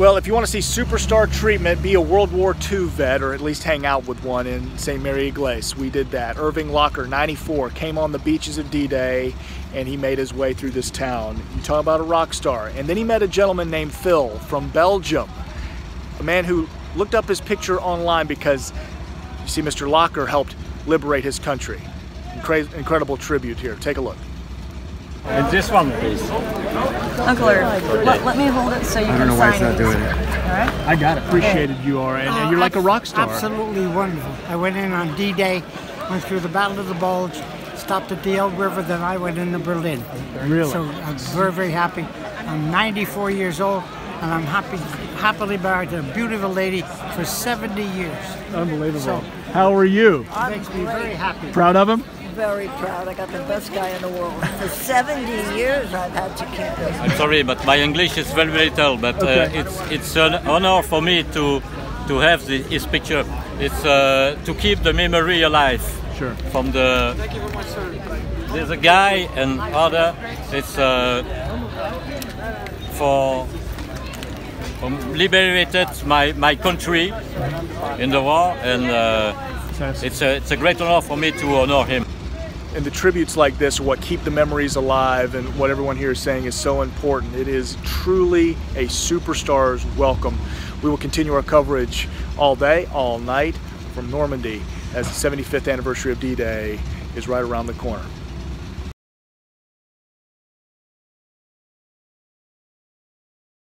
Well, if you want to see superstar treatment, be a World War II vet or at least hang out with one in Sainte-Mère-Église. We did that. Irving Locker, 94, came on the beaches of D-Day and he made his way through this town. You talk about a rock star. And then he met a gentleman named Phil from Belgium, a man who looked up his picture online because you see Mr. Locker helped liberate his country. Incre incredible tribute here. Take a look. And this one, please. Uncle Irv, let, let me hold it so you I can don't know why sign it's not doing it. All right? I got it. Appreciated you are, and, and you're like a rock star. Absolutely wonderful. I went in on D-Day, went through the Battle of the Bulge, stopped at the Elbe River, then I went into Berlin. Really? So I'm very, very happy. I'm 94 years old, and I'm happy, happily married to a beautiful lady for 70 years. Unbelievable. So- How are you? It makes me very happy. Proud of him? Very proud. I got the best guy in the world. For 70 years, I've had to keep him. I'm sorry, but my English is very very little. But Okay. uh, it's it's an honor for me to to have the, his picture. It's uh, to keep the memory alive. Sure. From the there's a guy and other. It's uh, for for liberated my my country in the war, and uh, it's a it's a great honor for me to honor him. And the tributes like this are what keep the memories alive, and what everyone here is saying is so important. It is truly a superstar's welcome. We will continue our coverage all day, all night from Normandy as the 75th anniversary of D-Day is right around the corner.